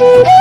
Woo!